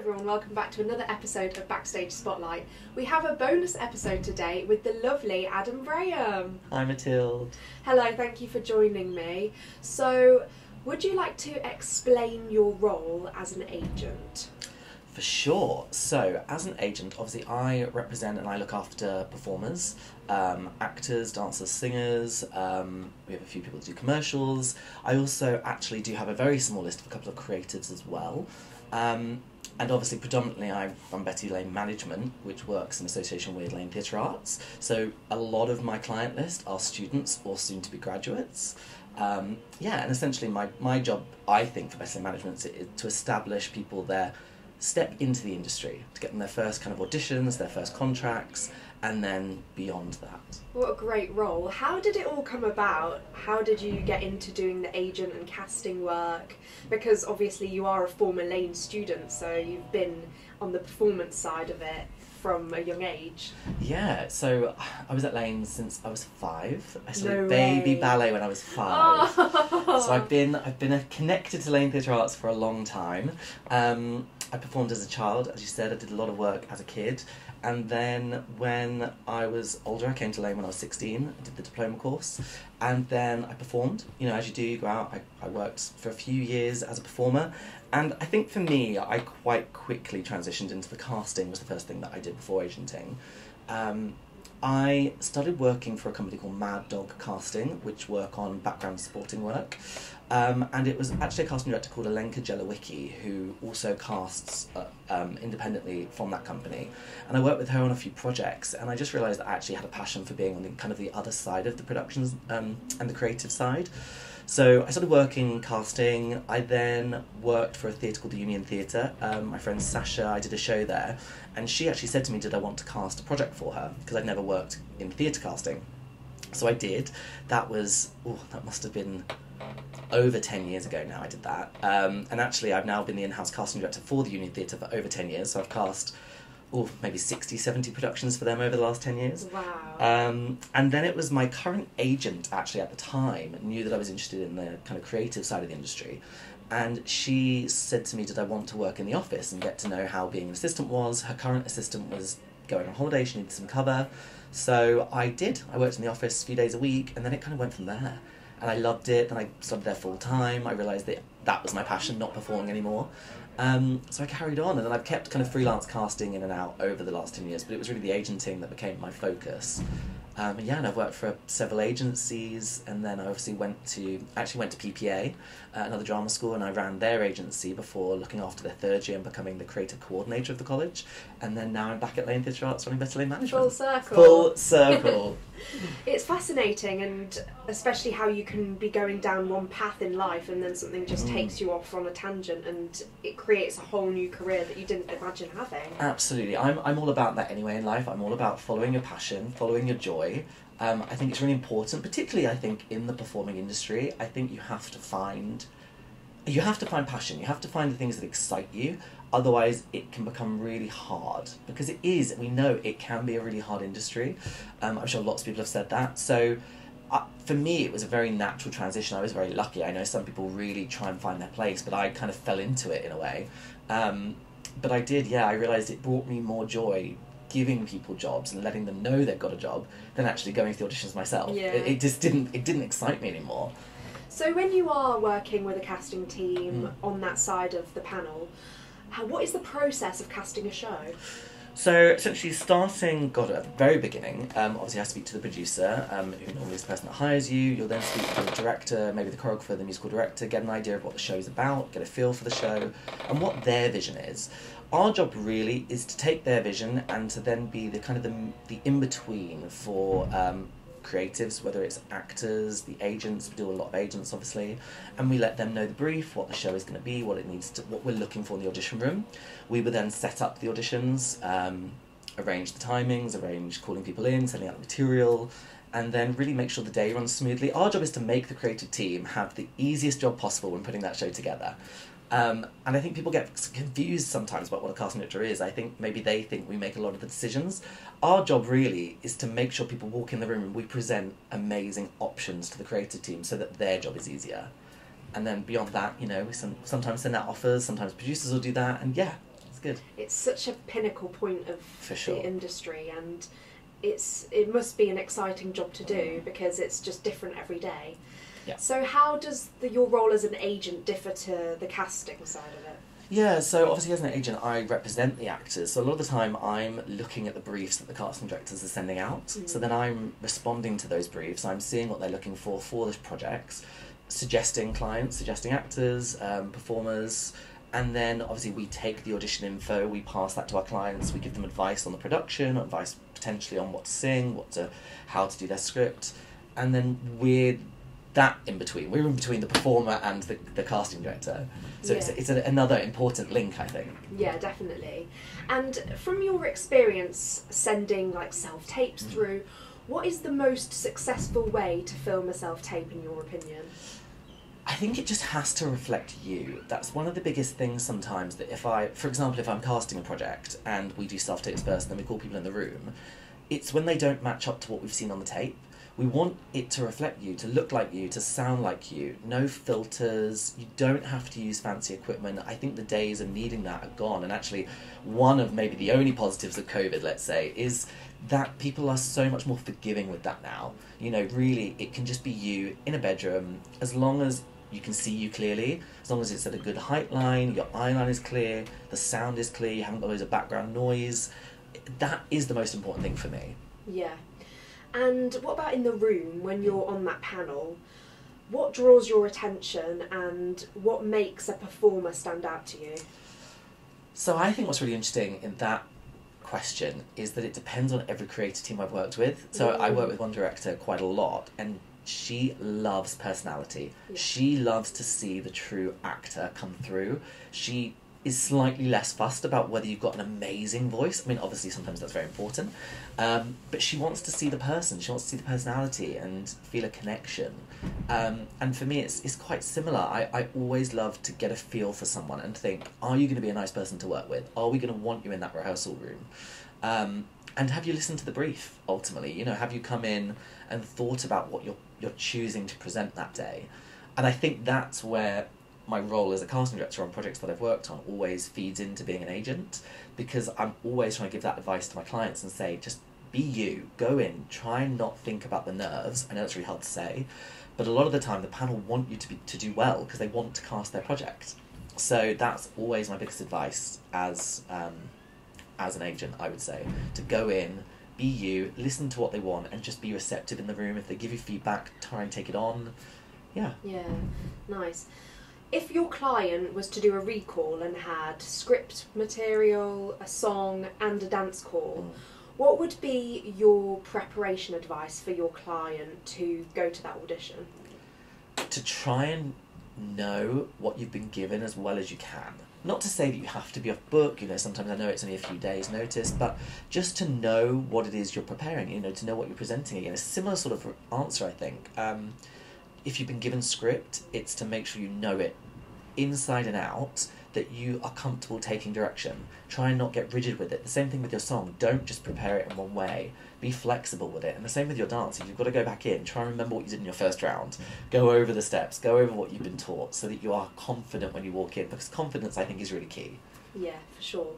everyone, welcome back to another episode of Backstage Spotlight. We have a bonus episode today with the lovely Adam Braham. Hi Mathilde. Hello, thank you for joining me. So, would you like to explain your role as an agent? For sure. So, as an agent, obviously, I represent and I look after performers, um, actors, dancers, singers. Um, we have a few people that do commercials. I also actually do have a very small list of a couple of creatives as well. Um, and obviously, predominantly, I run Betty Lane Management, which works in association with Lane Theatre Arts. So, a lot of my client list are students or soon to be graduates. Um, yeah, and essentially, my, my job, I think, for Betty Lane Management is to establish people there step into the industry to get them their first kind of auditions, their first contracts, and then beyond that. What a great role. How did it all come about? How did you get into doing the agent and casting work? Because obviously you are a former Lane student, so you've been on the performance side of it from a young age. Yeah, so I was at Lane since I was five. I started No baby ballet when I was five. Oh. So I've been I've been connected to Lane Theatre Arts for a long time. Um, I performed as a child, as you said. I did a lot of work as a kid, and then when I was older, I came to Lane when I was sixteen. I did the diploma course, and then I performed. You know, as you do, you go out. I, I worked for a few years as a performer, and I think for me, I quite quickly transitioned into the casting. Was the first thing that I did before agenting. Um, I started working for a company called Mad Dog Casting, which work on background supporting work. Um, and it was actually a casting director called Alenka Jelowicki who also casts uh, um, independently from that company. And I worked with her on a few projects, and I just realised that I actually had a passion for being on the kind of the other side of the productions um, and the creative side. So I started working casting. I then worked for a theatre called the Union Theatre. Um, my friend Sasha, I did a show there, and she actually said to me, "Did I want to cast a project for her?" Because I'd never worked in theatre casting. So I did. That was oh, that must have been over 10 years ago now I did that. Um, and actually, I've now been the in house casting director for the Union Theatre for over 10 years. So I've cast, oh, maybe 60, 70 productions for them over the last 10 years. Wow. Um, and then it was my current agent, actually, at the time, knew that I was interested in the kind of creative side of the industry. And she said to me, Did I want to work in the office and get to know how being an assistant was? Her current assistant was going on holiday, she needed some cover. So I did. I worked in the office a few days a week, and then it kind of went from there. And I loved it, and I started there full time. I realised that that was my passion, not performing anymore. Um, so I carried on, and then I've kept kind of freelance casting in and out over the last 10 years, but it was really the agenting that became my focus. Um, yeah, and I've worked for several agencies, and then I obviously went to actually went to PPA, another drama school, and I ran their agency before looking after their third year and becoming the creative coordinator of the college. And then now I'm back at Lane Theatre Arts running Betty Lane Management. Full circle. Full circle. It's fascinating, and especially how you can be going down one path in life, and then something just Mm. takes you off on a tangent, and it creates a whole new career that you didn't imagine having. Absolutely. I'm, I'm all about that anyway in life. I'm all about following your passion, following your joy. Um, I think it's really important, particularly I think in the performing industry. I think you have to find you have to find passion. You have to find the things that excite you. Otherwise, it can become really hard because it is. We know it can be a really hard industry. Um, I'm sure lots of people have said that. So, uh, for me, it was a very natural transition. I was very lucky. I know some people really try and find their place, but I kind of fell into it in a way. Um, but I did, yeah. I realised it brought me more joy giving people jobs and letting them know they've got a job than actually going through auditions myself. Yeah. It, it just didn't. It didn't excite me anymore. So, when you are working with a casting team Mm. on that side of the panel, how, what is the process of casting a show? So essentially, starting, God, at the very beginning, um, obviously to speak to the producer, um, who normally is the person that hires you. You'll then speak to the director, maybe the choreographer, the musical director, get an idea of what the show is about, get a feel for the show, and what their vision is. Our job really is to take their vision and to then be the kind of the, the in between for um, creatives, whether it's actors, the agents. We do a lot of agents, obviously, and we let them know the brief, what the show is going to be, what it needs to, what we're looking for in the audition room. We would then set up the auditions, um, arrange the timings, arrange calling people in, sending out the material, and then really make sure the day runs smoothly. Our job is to make the creative team have the easiest job possible when putting that show together. Um, and I think people get confused sometimes about what a casting director is. I think maybe they think we make a lot of the decisions. Our job really is to make sure people walk in the room and we present amazing options to the creative team so that their job is easier. And then beyond that, you know, we some, sometimes send out offers, sometimes producers will do that, and yeah, it's good. It's such a pinnacle point of sure. the industry, and it's it must be an exciting job to do because it's just different every day. Yeah. So, how does the, your role as an agent differ to the casting side of it? Yeah, so obviously as an agent, I represent the actors. So a lot of the time, I'm looking at the briefs that the casting directors are sending out. So Mhm. then I'm responding to those briefs. I'm seeing what they're looking for for the projects, suggesting clients, suggesting actors, um, performers, and then obviously we take the audition info, we pass that to our clients, we give them advice on the production, advice potentially on what to sing, what to, how to do their script, and then we're that in between. We're in between the performer and the, the casting director. So it's, Yeah. it's a, another important link, I think. Yeah, definitely. And from your experience sending like self tapes Mm. through, what is the most successful way to film a self tape in your opinion? I think it just has to reflect you. That's one of the biggest things sometimes that if I, for example, if I'm casting a project and we do self tapes first and then we call people in the room, it's when they don't match up to what we've seen on the tape. We want it to reflect you, to look like you, to sound like you. No filters. You don't have to use fancy equipment. I think the days of needing that are gone. And actually, one of maybe the only positives of COVID, let's say, is that people are so much more forgiving with that now. You know, really, it can just be you in a bedroom as long as you can see you clearly, as long as it's at a good height line, your eye line is clear, the sound is clear, you haven't got loads of background noise. That is the most important thing for me. Yeah. And what about in the room when you're on that panel? What draws your attention and what makes a performer stand out to you? So I think what's really interesting in that question is that it depends on every creative team I've worked with. So I work Mm. with one director quite a lot, and she loves personality. Yeah. She loves to see the true actor come through. She is slightly less fussed about whether you've got an amazing voice. I mean, obviously, sometimes that's very important. Um, but she wants to see the person. She wants to see the personality and feel a connection. Um, and for me, it's, it's quite similar. I, I always love to get a feel for someone and think, are you going to be a nice person to work with? Are we going to want you in that rehearsal room? Um, and have you listened to the brief ultimately? You know, have you come in and thought about what you're, you're choosing to present that day? And I think that's where my role as a casting director on projects that I've worked on always feeds into being an agent because I'm always trying to give that advice to my clients and say, just be you, go in, try and not think about the nerves. I know it's really hard to say, but a lot of the time the panel want you to be to do well because they want to cast their project. So that's always my biggest advice as um, as an agent, I would say, to go in, be you, listen to what they want, and just be receptive in the room. If they give you feedback, try and take it on. Yeah. Yeah, nice. If your client was to do a recall and had script material, a song, and a dance call, what would be your preparation advice for your client to go to that audition? to try and know what you've been given as well as you can. Not to say that you have to be off book, you know, sometimes I know it's only a few days' notice, but just to know what it is you're preparing, you know, to know what you're presenting again. A similar sort of answer, I think. Um, if you've been given script, it's to make sure you know it inside and out, that you are comfortable taking direction. Try and not get rigid with it. The same thing with your song. Don't just prepare it in one way. Be flexible with it. And the same with your dance. If you've got to go back in, try and remember what you did in your first round. Go over the steps. Go over what you've been taught so that you are confident when you walk in. Because confidence, I think, is really key. Yeah, for sure.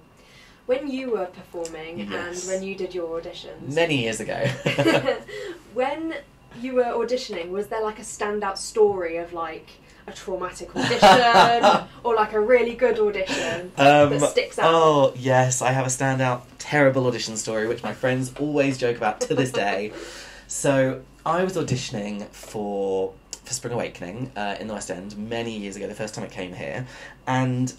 When you were performing Yes. and when you did your auditions, Many years ago. when you were auditioning, was there like a standout story of like a traumatic audition or like a really good audition that sticks out? Oh, yes, I have a standout terrible audition story, which my friends always joke about to this day. so, I was auditioning for for Spring Awakening uh, in the West End many years ago, the first time it came here, and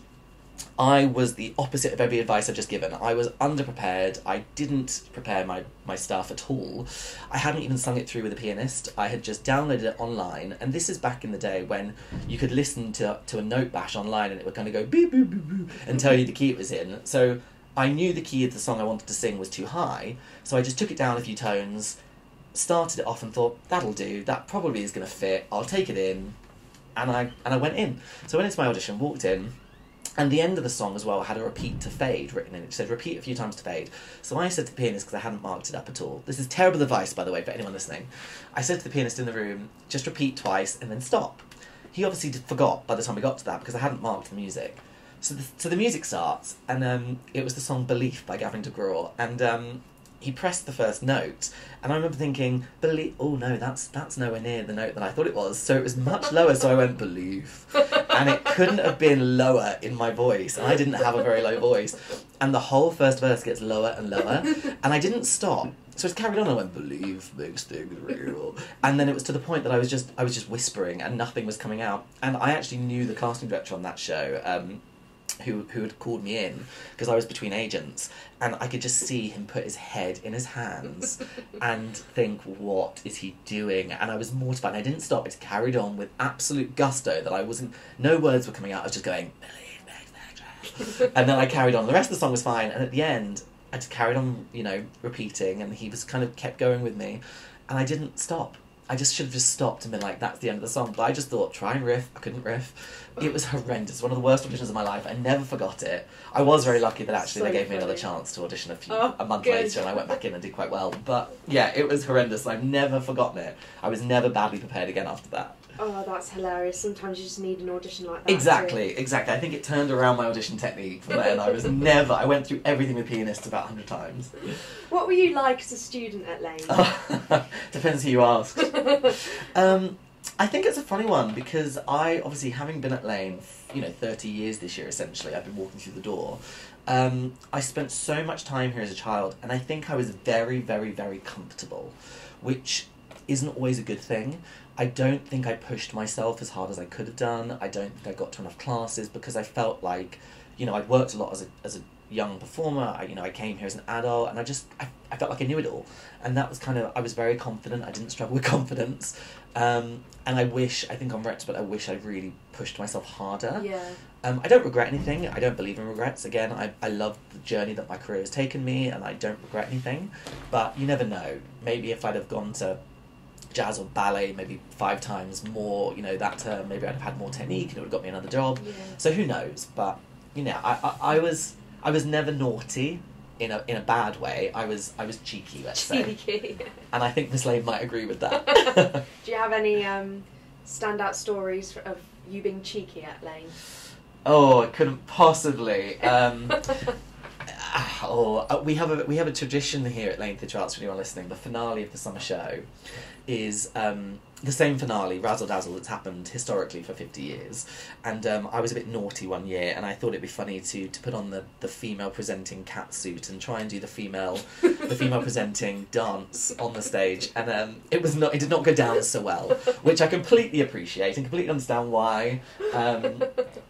I was the opposite of every advice I've just given. I was underprepared. I didn't prepare my, my stuff at all. I hadn't even sung it through with a pianist. I had just downloaded it online. And this is back in the day when you could listen to, to a note bash online and it would kind of go beep, boop, boop, boop, and tell you the key it was in. So I knew the key of the song I wanted to sing was too high. So I just took it down a few tones, started it off and thought, that'll do. That probably is going to fit. I'll take it in. And I, and I went in. So I went into my audition, walked in, and the end of the song as well had a repeat to fade written in it. It said repeat a few times to fade. So I said to the pianist, because I hadn't marked it up at all, this is terrible advice, by the way, for anyone listening. I said to the pianist in the room, just repeat twice and then stop. He obviously forgot by the time we got to that because I hadn't marked the music. so the, so the music starts, and um, it was the song "Belief" by Gavin DeGraw, and um, he pressed the first note, and I remember thinking, "Believe." Oh no, that's that's nowhere near the note that I thought it was. So it was much lower. So I went "Believe," and it couldn't have been lower in my voice, and I didn't have a very low voice, and the whole first verse gets lower and lower, and I didn't stop. So it's carried on. I went believe makes things real, and then it was to the point that I was just I was just whispering and nothing was coming out. And I actually knew the casting director on that show, um, who who had called me in because I was between agents, and I could just see him put his head in his hands and think, what is he doing? And I was mortified. And I didn't stop. It carried on with absolute gusto that I wasn't. No words were coming out. I was just going believe real. and then I carried on. The rest of the song was fine, and at the end. I just carried on, you know, repeating, and he was kind of kept going with me, and I didn't stop. I just should have just stopped and been like, "That's the end of the song." But I just thought, try and riff. I couldn't riff. It was horrendous. One of the worst auditions of my life. I never forgot it. I was very lucky that actually So they gave me another chance to audition a few Oh, a month good. later, and I went back in and did quite well. But yeah, it was horrendous. I've never forgotten it. I was never badly prepared again after that. Oh, that's hilarious. Sometimes you just need an audition like that. Exactly, exactly. I think it turned around my audition technique from then. I was never. I went through everything with pianists about hundred times. What were you like as a student at Lane? Depends who you ask. Um, I think it's a funny one because I obviously having been at Lane, you know, thirty years this year essentially. I've been walking through the door. Um, I spent so much time here as a child, and I think I was very, very, very comfortable, which isn't always a good thing. I don't think I pushed myself as hard as I could have done. I don't think I got to enough classes because I felt like, you know, I'd worked a lot as a as a young performer. I, you know, I came here as an adult, and I just I, I felt like I knew it all, and that was kind of I was very confident. I didn't struggle with confidence, um, and I wish I think I'm on retrospect I wish I really pushed myself harder. yeah. Um, I don't regret anything. I don't believe in regrets. Again, I, I love the journey that my career has taken me, and I don't regret anything. But you never know. Maybe if I'd have gone to jazz or ballet maybe five times more, you know, that term, maybe I'd have had more technique and it would have got me another job. Yeah. So who knows? But you know, I, I, I was I was never naughty in a in a bad way. I was I was cheeky, let's say, Cheeky. and I think Miss Lane might agree with that. Do you have any um, standout stories of you being cheeky at Lane? oh, I couldn't possibly. Um, Ah, Oh, uh, we have a we have a tradition here at Lane Theatre Arts. For anyone listening, the finale of the summer show is um, the same finale, Razzle Dazzle, that's happened historically for fifty years. And um, I was a bit naughty one year, and I thought it'd be funny to to put on the, the female presenting cat suit and try and do the female the female presenting dance on the stage. And um, it was not it did not go down so well, which I completely appreciate and completely understand why. Um,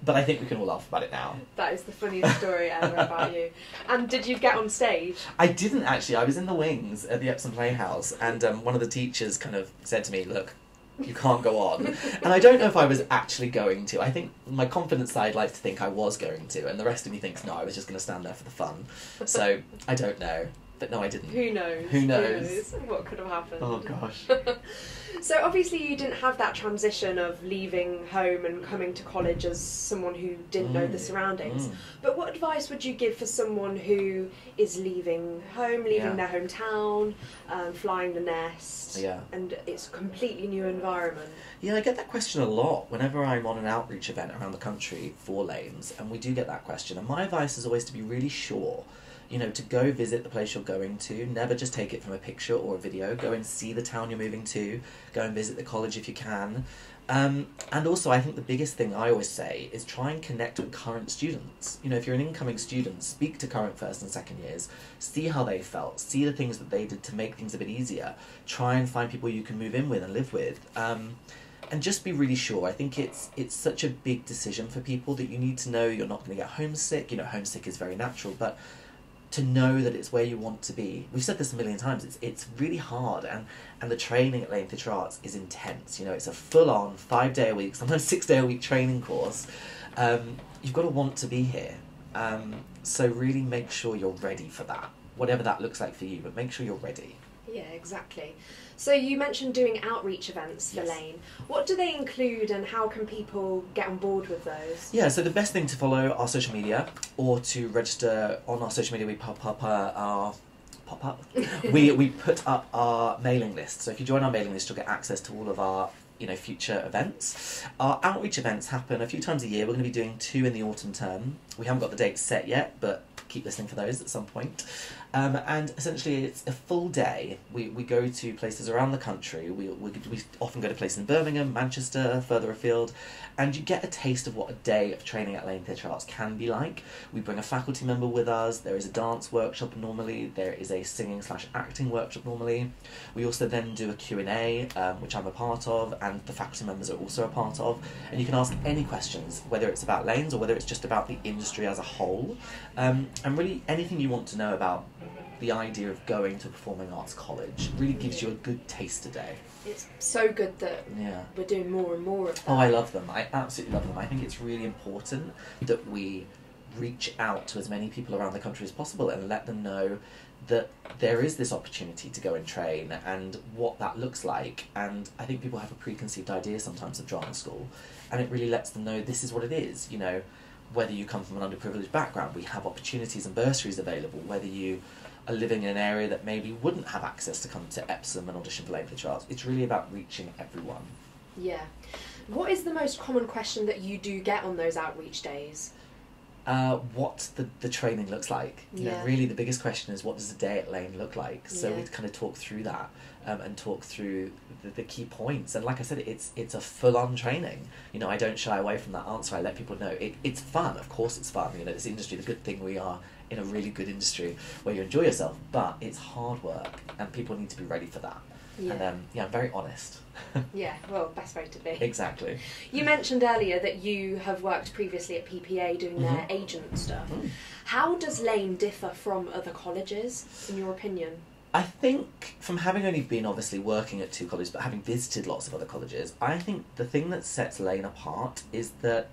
but I think we can all laugh about it now. That is the funniest story ever about you. And did you get on stage? I didn't actually. I was in the wings at the Epsom Playhouse, and um, one of the teachers kind of said to me, "Look, you can't go on." and I don't know if I was actually going to. I think my confidence side likes to think I was going to, and the rest of me thinks no, I was just going to stand there for the fun. So I don't know, but no, I didn't. Who knows? Who knows? what could have happened? Oh gosh. so obviously you didn't have that transition of leaving home and coming to college as someone who didn't know the Mm, surroundings. mm. But what advice would you give for someone who is leaving home, leaving Yeah. their hometown, um, flying the nest, Yeah. and it's a completely new environment? Yeah, I get that question a lot whenever I'm on an outreach event around the country for lanes, and we do get that question. And my advice is always to be really sure, you know, to go visit the place you're going to. Never just take it from a picture or a video. Go and see the town you're moving to. Go and visit the college if you can. Um, and also, I think the biggest thing I always say is try and connect with current students. You know, if you're an incoming student, speak to current first and second years, see how they felt, see the things that they did to make things a bit easier. Try and find people you can move in with and live with. Um, and just be really sure. I think it's it's such a big decision for people that you need to know you're not going to get homesick. You know, homesick is very natural, but to know that it's where you want to be. We've said this a million times. It's it's really hard, and and the training at Lane Theatre Arts is intense. You know, it's a full on five day a week, sometimes six day a week training course. Um, you've got to want to be here. Um, so really make sure you're ready for that, whatever that looks like for you. But make sure you're ready. Yeah, exactly. So you mentioned doing outreach events for Yes. Lane. What do they include, and how can people get on board with those? Yeah, so the best thing to follow our social media or to register on our social media, we pop up uh, our pop up. we we put up our mailing list. So if you join our mailing list, you'll get access to all of our you know future events. Our outreach events happen a few times a year. We're going to be doing two in the autumn term. We haven't got the dates set yet, but keep listening for those at some point. Um, and essentially, it's a full day. We, we go to places around the country. We, we, we often go to places in Birmingham, Manchester, further afield, and you get a taste of what a day of training at Lane Theatre Arts can be like. We bring a faculty member with us. There is a dance workshop normally. There is a singing slash acting workshop normally. We also then do a Q&A, um, which I'm a part of, and the faculty members are also a part of. And you can ask any questions, whether it's about lanes or whether it's just about the industry as a whole. Um, and really anything you want to know about the idea of going to performing arts college really gives you a good taste today. It's so good that Yeah. we're doing more and more of that. Oh, I love them. I absolutely love them. I think it's really important that we reach out to as many people around the country as possible and let them know that there is this opportunity to go and train and what that looks like. And I think people have a preconceived idea sometimes of drama school, and it really lets them know this is what it is. You know, whether you come from an underprivileged background, we have opportunities and bursaries available. Whether you are living in an area that maybe wouldn't have access to come to Epsom and audition for Lane Theatre Arts, it's really about reaching everyone. Yeah. What is the most common question that you do get on those outreach days? uh, what the, the training looks like. You Yeah. know, really the biggest question is what does a day at Lane look like? So Yeah. we kind of talk through that um, and talk through the, the key points. And like I said, it's it's a full on training. You know, I don't shy away from that answer. I let people know it, it's fun. Of course, it's fun. You know, this industry. The good thing we are in a really good industry where you enjoy yourself, but it's hard work, and people need to be ready for that. Yeah. And um, yeah, I'm very honest. yeah, well, best way to be. exactly. You mentioned earlier that you have worked previously at PPA doing their Mhm. agent stuff. Mm. How does Lane differ from other colleges, in your opinion? I think from having only been obviously working at two colleges, but having visited lots of other colleges, I think the thing that sets Lane apart is that,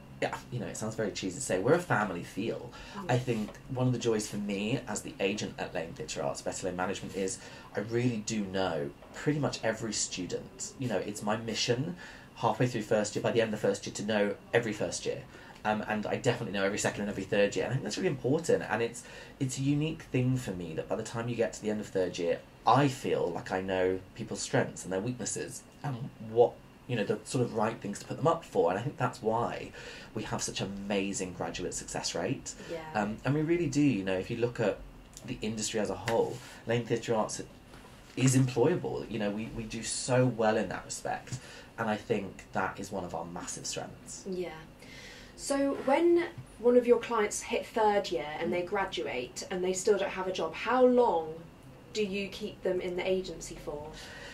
you know, it sounds very cheesy to say, we're a family feel. I think one of the joys for me as the agent at Lane Theatre Arts, Betty Lane Management, is I really do know pretty much every student. You know, it's my mission halfway through first year, by the end of the first year, to know every first year. Um, and I definitely know every second and every third year. And I think that's really important. And it's it's a unique thing for me that by the time you get to the end of third year, I feel like I know people's strengths and their weaknesses and what you know the sort of right things to put them up for. And I think that's why we have such amazing graduate success rate. Yeah. Um, and we really do, you know, if you look at the industry as a whole, Lane Theatre Arts is employable. You know, we, we do so well in that respect. And I think that is one of our massive strengths. Yeah. So when one of your clients hit third year and they graduate and they still don't have a job, how long do you keep them in the agency for?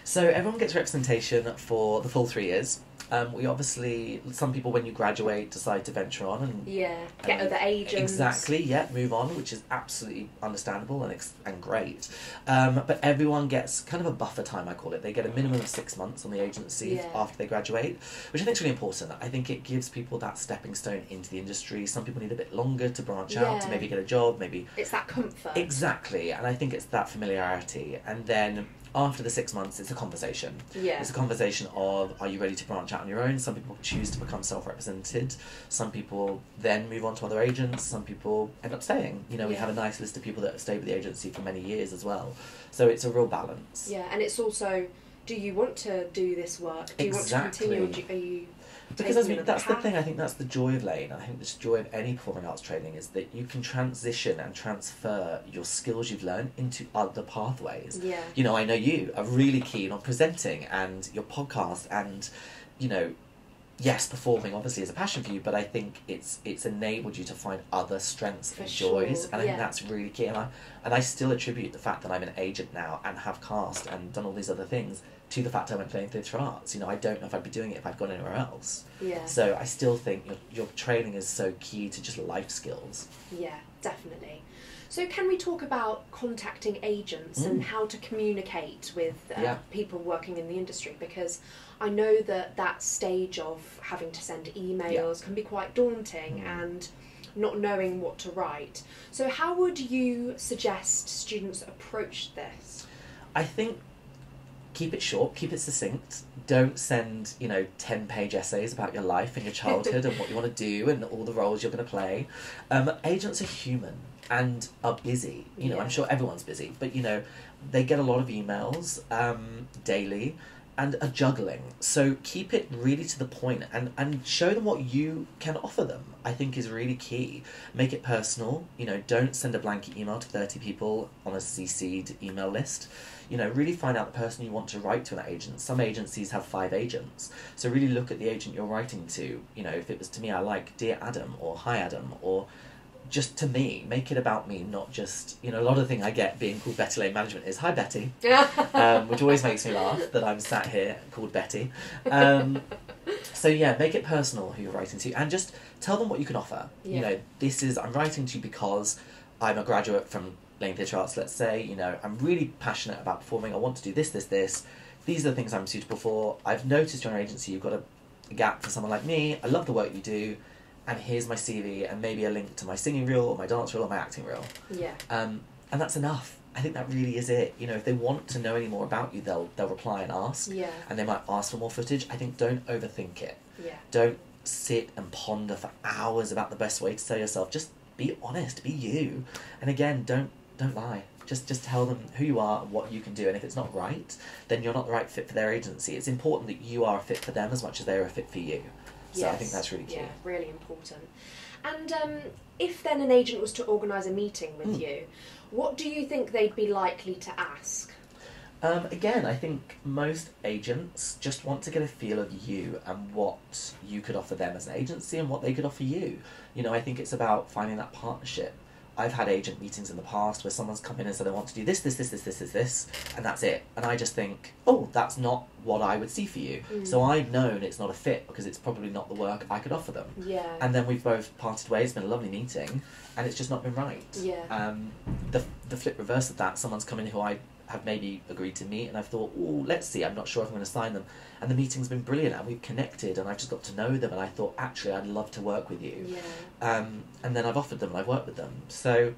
So everyone gets representation for the full three years. Um, we obviously, some people when you graduate decide to venture on and Yeah. Get Um, other agents. Exactly, yeah, move on, which is absolutely understandable and ex- and great. Um, but everyone gets kind of a buffer time, I call it. They get a minimum of six months on the agency Yeah. after they graduate, which I think is really important. I think it gives people that stepping stone into the industry. Some people need a bit longer to branch out, to maybe get a job, maybe. It's that comfort. Exactly, and I think it's that familiarity. And then after the six months, it's a conversation. Yeah. It's a conversation of are you ready to branch out on your own? Some people choose to become self represented. Some people then move on to other agents. Some people end up staying. You know, we have a nice list of people that have stayed with the agency for many years as well. So it's a real balance. Yeah, and it's also, do you want to do this work? Do you want to continue? Or do, Exactly. are you Because think another that's the thing. I think that's the joy of Lane. I think the joy of any performing arts training is that you can transition and transfer your skills you've learned into other pathways. Yeah. you know, I know you are really keen on presenting and your podcast and, you know, yes, performing obviously is a passion for you, but I think it's it's enabled you to find other strengths For and joys, sure, and I think that's really key. And I and I still attribute the fact that I'm an agent now and have cast and done all these other things to the fact I went playing theatre arts. You know, I don't know if I'd be doing it if I'd gone anywhere else. Yeah. So I still think your your training is so key to just life skills. Yeah, definitely. So, can we talk about contacting agents and Mm. how to communicate with uh, Yeah. people working in the industry? Because I know that that stage of having to send emails can be quite daunting Mm. and not knowing what to write. So, how would you suggest students approach this? I think keep it short, keep it succinct. Don't send, you know, 10 page essays about your life and your childhood and what you want to do and all the roles you're going to play. Um, agents are human and are busy. You know, Yeah. I'm sure everyone's busy, but, you know, they get a lot of emails um, daily. and are juggling. So keep it really to the point and, and show them what you can offer them, I think is really key. Make it personal. You know, don't send a blanket email to 30 people on a CC'd email list. You know, really find out the person you want to write to an agent. Some agencies have five agents. So really look at the agent you're writing to. You know, if it was to me, I like Dear Adam or Hi Adam or just to me, make it about me, not just you know. A lot of the thing I get being called Betty Lane Management is Hi Betty, um, which always makes me laugh that I'm sat here called Betty. Um, so yeah, make it personal who you're writing to, and just tell them what you can offer. You know, this is I'm writing to you because I'm a graduate from Lane Theatre Arts. Let's say, you know, I'm really passionate about performing. I want to do this, this, this. These are the things I'm suitable for. I've noticed your agency. You've got a, a gap for someone like me. I love the work you do. And here's my CV and maybe a link to my singing reel or my dance reel or my acting reel. yeah. Um, and that's enough. I think that really is it. You know, if they want to know any more about you, they'll they'll reply and ask, Yeah. and they might ask for more footage. I think don't overthink it. Yeah. Don't sit and ponder for hours about the best way to sell yourself. Just be honest, be you, and again, don't don't lie. Just just tell them who you are, what you can do, and if it's not right, then you're not the right fit for their agency. It's important that you are a fit for them as much as they're a fit for you. So I think that's really key. Yeah, really important. And um, if then an agent was to organise a meeting with Mm. you, what do you think they'd be likely to ask? Um, again, I think most agents just want to get a feel of you and what you could offer them as an agency and what they could offer you. You know, I think it's about finding that partnership. I've had agent meetings in the past where someone's come in and said, I want to do this, this, this, this, this, this, this, and that's it. And I just think, oh, that's not what I would see for you. Mm. So I've known it's not a fit because it's probably not the work I could offer them. Yeah. And then we've both parted ways, it's been a lovely meeting, and it's just not been right. Yeah. Um, the, the flip reverse of that, someone's come in who I have maybe agreed to meet, and I've thought, oh, let's see, I'm not sure if I'm going to sign them. And the meeting's been brilliant, and we've connected, and I've just got to know them, and I thought, actually, I'd love to work with you. yeah. Um, and then I've offered them, and I've worked with them. So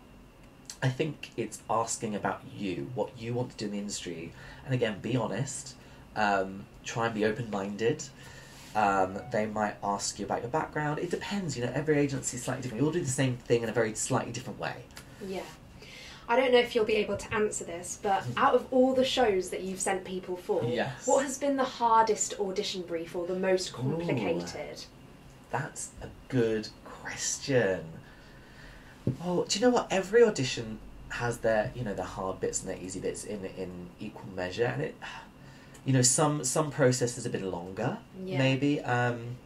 I think it's asking about you, what you want to do in the industry, and again, be honest. Um, try and be open minded. Um, they might ask you about your background. It depends, you know. Every agency is slightly different. We all do the same thing in a very slightly different way. Yeah. I don't know if you'll be able to answer this, but out of all the shows that you've sent people for, Yes. what has been the hardest audition brief or the most complicated? That's a good question. Oh, do you know what? Every audition has their, you know, their hard bits and their easy bits in in equal measure, and it, you know, some some processes are a bit longer, Yeah. maybe. Um,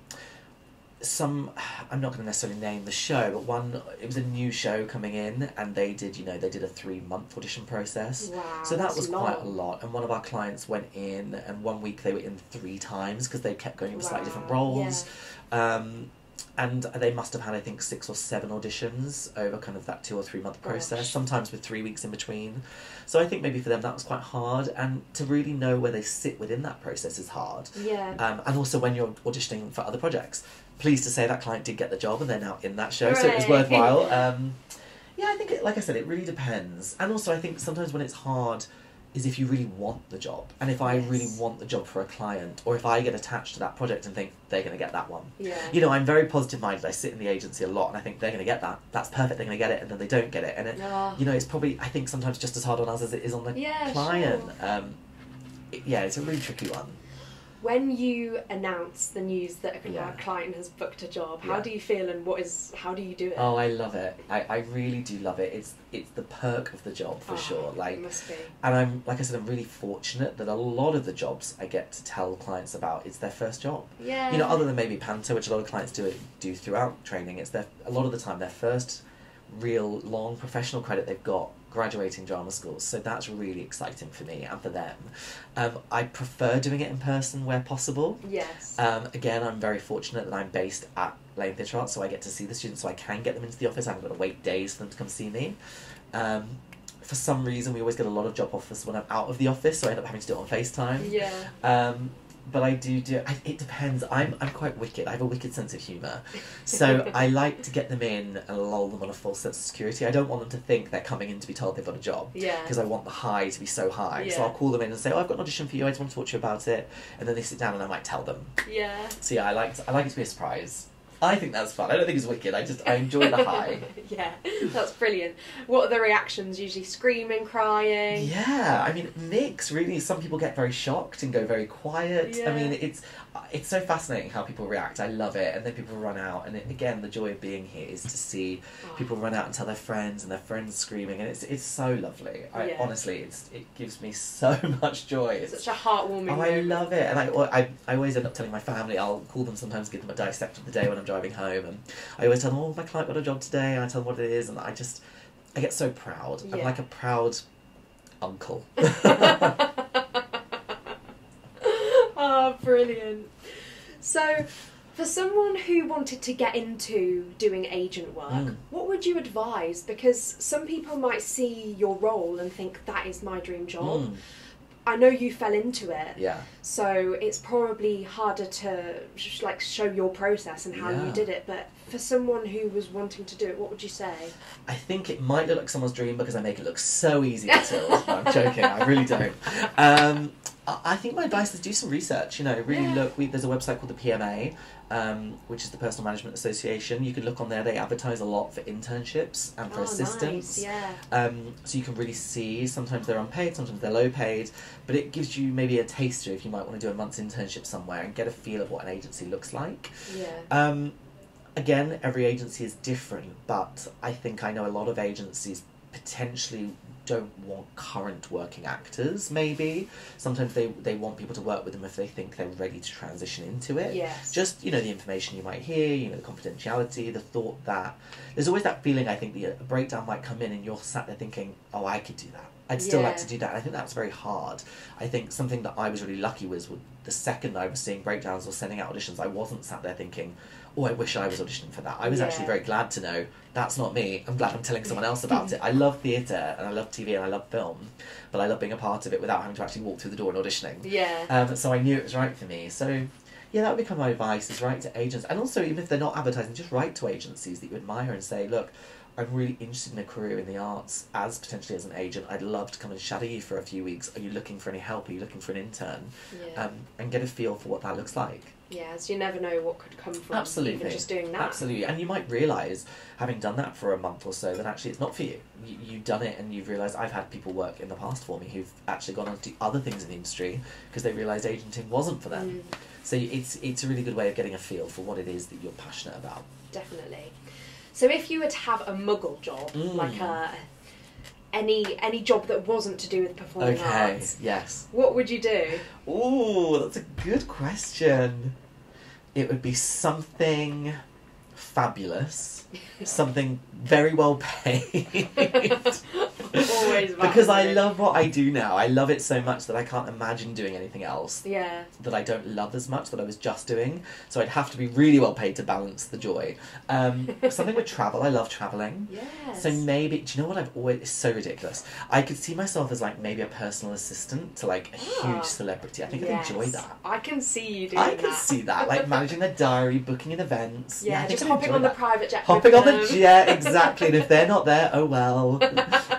some, I'm not going to necessarily name the show, but one, it was a new show coming in, and they did, you know, they did a three month audition process. Wow. So that was quite a lot, and one of our clients went in, and one week they were in three times because they kept going for slightly different Wow, roles. Um, and they must have had, I think, six or seven auditions over kind of that two or three month process, Gosh. sometimes with three weeks in between. So I think maybe for them that was quite hard, and to really know where they sit within that process is hard. Yeah. Um, and also when you're auditioning for other projects. Pleased to say that client did get the job and they're now in that show, so it was worthwhile. Um, yeah, I think, it, like I said, it really depends. And also, I think sometimes when it's hard is if you really want the job. And if I really want the job for a client, or if I get attached to that project and think they're going to get that one. yeah. You know, I'm very positive minded. I sit in the agency a lot and I think they're going to get that. That's perfect, they're going to get it, and then they don't get it. And it, Oh. you know, it's probably, I think, sometimes just as hard on us as it is on the Yeah, client. sure. Um, it- yeah, it's a really tricky one. When you announce the news that a Yeah. client has booked a job, how Yeah. do you feel and what is how do you do it? Oh, I love it. I, I really do love it. It's it's the perk of the job for Oh, sure. it Like, must be. and I'm like I said, I'm really fortunate that a lot of the jobs I get to tell clients about it's their first job. Yeah. You know, other than maybe Panto, which a lot of clients do it do throughout training, it's their a lot of the time their first real long professional credit they've got graduating drama schools. So that's really exciting for me and for them. Um, I prefer doing it in person where possible. Yes. Um, again, I'm very fortunate that I'm based at Lane Theatre Arts, so I get to see the students, so I can get them into the office. I haven't got to wait days for them to come see me. Um, for some reason, we always get a lot of job offers when I'm out of the office, so I end up having to do it on FaceTime. yeah. Um, but I do do. I, it depends. I'm I'm quite wicked. I have a wicked sense of humour, so I like to get them in and lull them on a false sense of security. I don't want them to think they're coming in to be told they've got a job Yeah. because I want the high to be so high. Yeah. So I'll call them in and say, "Oh, I've got an audition for you. I just want to talk to you about it." And then they sit down and I might tell them. Yeah. So yeah, I like to, I like it to be a surprise. I think that's fun. I don't think it's wicked. I just I enjoy the high. yeah, that's brilliant. What are the reactions? Usually screaming, crying. Yeah, I mean, mix really. Some people get very shocked and go very quiet. I mean, it's it's so fascinating how people react. I love it, and then people run out. And it, again, the joy of being here is to see people run out and tell their friends, and their friends screaming, and it's it's so lovely. I Yeah. honestly, it's it gives me so much joy. It's, Such a heartwarming. Oh, I love it, and I, I, I always end up telling my family. I'll call them sometimes, give them a dissect of the day when I'm driving home, and I always tell them, "Oh, my client got a job today," and I tell them what it is, and I just, I get so proud. I'm like a proud uncle. oh, brilliant. So, for someone who wanted to get into doing agent work, Mm. what would you advise? Because some people might see your role and think that is my dream job. Mm, I know you fell into it, yeah, so it's probably harder to sh- like show your process and how you did it. But for someone who was wanting to do it, what would you say? I think it might look like someone's dream because I make it look so easy to till. No, I'm joking. I really don't. Um, I I think my advice is do some research. You know, really Yeah. look. We, there's a website called the PMA, um, which is the Personal Management Association. You can look on there. They advertise a lot for internships and for oh, assistants. nice. Yeah. Um, so you can really see. Sometimes they're unpaid, sometimes they're low paid, but it gives you maybe a taster if you might want to do a month's internship somewhere and get a feel of what an agency looks like. Yeah. Um, again, every agency is different, but I think I know a lot of agencies potentially don't want current working actors. Maybe. Sometimes they they want people to work with them if they think they're ready to transition into it. Yes. just you know the information you might hear you know the confidentiality the thought that there's always that feeling i think the a breakdown might come in and you're sat there thinking oh i could do that. I'd still like to do that. And i think that's very hard. I think something that i was really lucky was with the second i was seeing breakdowns or sending out auditions i wasn't sat there thinking oh i wish i was auditioning for that i was actually very glad to know that's not me i'm glad i'm telling someone else about it i love theatre and i love tv and i love film but i love being a part of it without having to actually walk through the door and auditioning Yeah. um, so I knew it was right for me. So yeah, that would become my advice: is write to agents, and also even if they're not advertising, just write to agencies that you admire and say, look. I'm really interested in a career in the arts as potentially as an agent. I'd love to come and shadow you for a few weeks. Are you looking for any help? Are you looking for an intern? yeah. Um, and get a feel for what that looks like. Yeah. So you never know what could come from Absolutely. even just doing that. Absolutely. And you might realise, having done that for a month or so, that actually it's not for you. you you've done it and you've realised I've had people work in the past for me who've actually gone on to do other things in the industry because they realised agenting wasn't for them. Mm, So it's it's a really good way of getting a feel for what it is that you're passionate about. definitely. So if you were to have a muggle job, Mm. like a any any job that wasn't to do with performing Okay. arts, Yes. what would you do? Ooh, that's a good question. It would be something fabulous, something very well paid. Always because I love what I do now. I love it so much that I can't imagine doing anything else Yeah. that I don't love as much that I was just doing. So I'd have to be really well paid to balance the joy. Um, something with travel. I love traveling. Yes. So maybe do you know what I've always it's so ridiculous. I could see myself as like maybe a personal assistant to like a Ah. huge celebrity. I think yes. I'd enjoy that. I can see you doing I that. can see that, like managing their diary, booking in events. Yeah, I think just hopping on the that. private jet. hopping on the jet exactly. and if they're not there, oh well.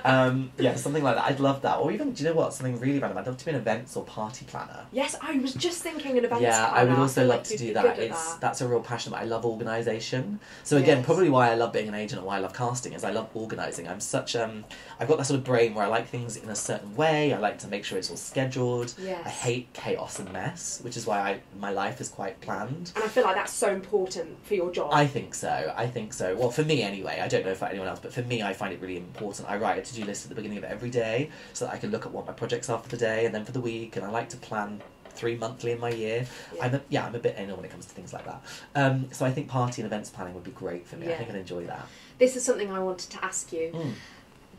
Um, yeah, something like that. I'd love that. Or even, do you know what? Something really random. I'd love to be an events or party planner. Yes, I was just thinking an events yeah, I would also love like to do that. It's that. that's a real passion. But I love organisation. So again, Yes. probably why I love being an agent and why I love casting is I love organising. I'm such um, I've got that sort of brain where I like things in a certain way. I like to make sure it's all scheduled. Yes. I hate chaos and mess, which is why I my life is quite planned. And I feel like that's so important for your job. I think so. I think so. Well, for me anyway. I don't know for anyone else, but for me, I find it really important. I write a to-do list at the beginning of every day so that I can look at what my projects are for the day and then for the week. And I like to plan three monthly in my year. Yeah. I'm a, yeah, I'm a bit anal when it comes to things like that. Um, so I think party and events planning would be great for me. Yeah. I think I'd enjoy that. This is something I wanted to ask you. Mm.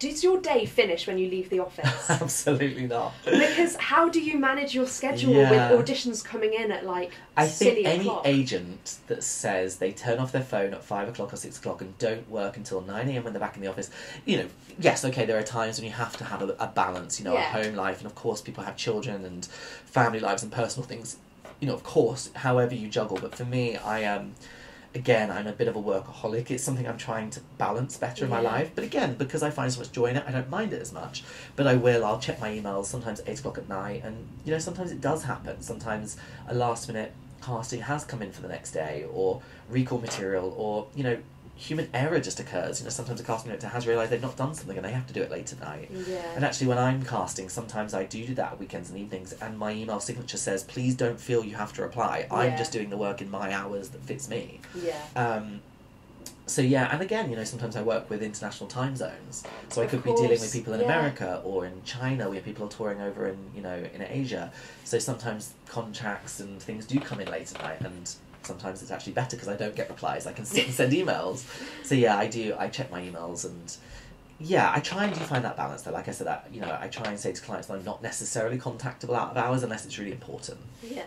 Does your day finish when you leave the office? Absolutely not. because how do you manage your schedule Yeah. with auditions coming in at like I silly think any o'clock? agent that says they turn off their phone at five o'clock or six o'clock and don't work until nine a.m. when they're back in the office, you know, yes, okay, there are times when you have to have a, a balance, you know, Yeah. a home life, and of course, people have children and family lives and personal things, you know, of course, however you juggle. But for me, I am. Again, I'm a bit of a workaholic. It's something I'm trying to balance better in my life. But again, because I find so much joy in it, I don't mind it as much. But I will. I'll check my emails sometimes eight o'clock at night, and you know sometimes it does happen. Sometimes a last minute casting has come in for the next day, or recall material, or you know, human error just occurs. You know, sometimes a casting director has realised they've not done something and they have to do it late at night. Yeah. And actually, when I'm casting, sometimes I do do that weekends and evenings, and my email signature says, "Please don't feel you have to reply. I'm Yeah. just doing the work in my hours that fits me." yeah. Um, so yeah, and again, you know, sometimes I work with international time zones, so I could be dealing with people in yeah. America or in China, where people are touring over in you know in Asia. So sometimes contracts and things do come in late at night, and sometimes it's actually better because I don't get replies. I can sit and send emails. So yeah, I do. I check my emails and. Yeah, I try and do find that balance though. Like I said, that you know, I try and say to clients that I'm not necessarily contactable out of hours unless it's really important. Yeah.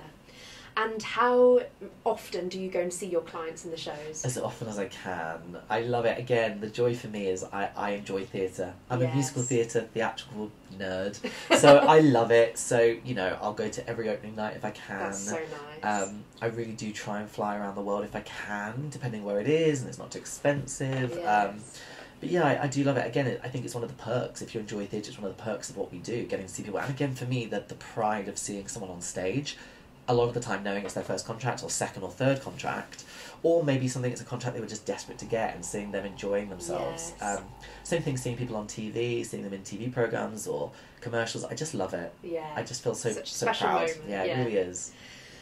And how often do you go and see your clients in the shows? as often as I can. I love it. Again, the joy for me is I, I enjoy theatre. I'm a musical theatre theatrical nerd, so I love it. So you know, I'll go to every opening night if I can. That's so nice. Um, I really do try and fly around the world if I can, depending where it is, and it's not too expensive. Um, but yeah, I, I do love it. Again, it, I think it's one of the perks. If you enjoy theatre, it's one of the perks of what we do, getting to see people. And again, for me, the, the pride of seeing someone on stage, a lot of the time knowing it's their first contract or second or third contract, or maybe something it's a contract they were just desperate to get and seeing them enjoying themselves. Yes. Um, same thing, seeing people on TV, seeing them in TV programs or commercials. I just love it. yeah. I just feel so Such so proud. Yeah, yeah. it really is.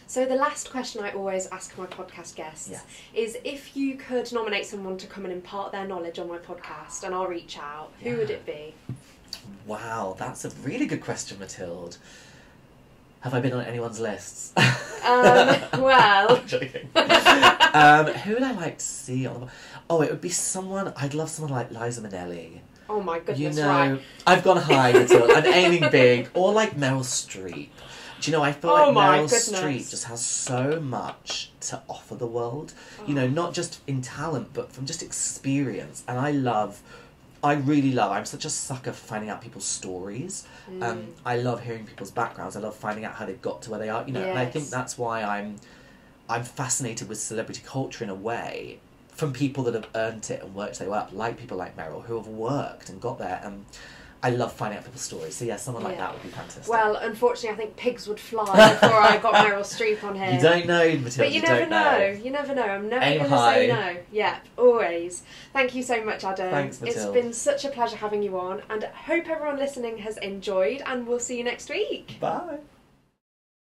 So the last question I always ask my podcast guests Yes. is if you could nominate someone to come and impart their knowledge on my podcast and I'll reach out, who would it be? Wow, that's a really good question, Mathilde. Have I been on anyone's lists? Um, well. I'm joking. um, who would I like to see on the? Oh, it would be someone. I'd love someone like Liza Minnelli. Oh my goodness, you know, right. I've gone high, Mathilde. I'm aiming big, or like Meryl Streep. Do you know? I feel Oh like Meryl. Streep just has so much to offer the world. You know, Oh. not just in talent, but from just experience. And I love. I really love. I'm such a sucker for finding out people's stories. Um, Mm. I love hearing people's backgrounds. I love finding out how they've got to where they are. You know, and I think that's why I'm, I'm fascinated with celebrity culture in a way, from people that have earned it and worked their way up, like people like Meryl who have worked and got there. And I love finding out people's stories. So yeah, someone like Yeah. that would be fantastic. Well, unfortunately, I think pigs would fly before I got Meryl Streep on here. you don't know, Matilda. But you, never don't know. know. You never know. I'm never going to say no. Yeah, always. Thank you so much, Adam. Thanks, It's Matilda. been such a pleasure having you on, and I hope everyone listening has enjoyed. And we'll see you next week. Bye.